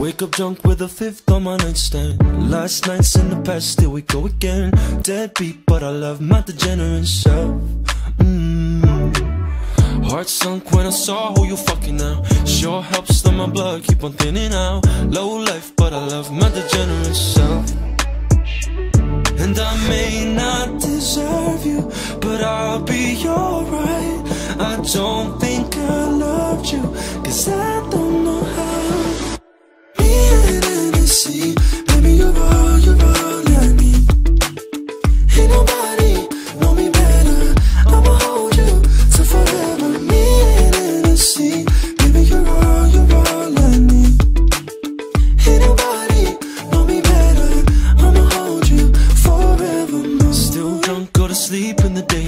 Wake up drunk with a fifth on my nightstand. Last night's in the past, here we go again. Deadbeat, but I love my degenerate self. Mm. Heart sunk when I saw who you fucking now. Sure helps slow my blood keep on thinning out. Low life, but I love my degenerate self. And I may not deserve you, but I'll be alright. I don't think I loved you, cause I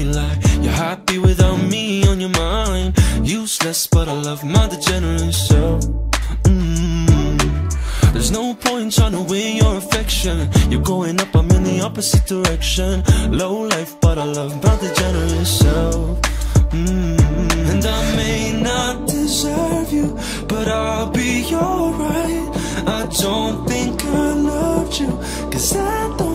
in. You're happy without me on your mind. Useless, but I love my degenerate self. Mm. There's no point trying to win your affection. You're going up, I'm in the opposite direction. Low life, but I love my degenerate self. Mm. And I may not deserve you, but I'll be alright. I don't think I loved you, cause I don't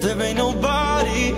There ain't nobody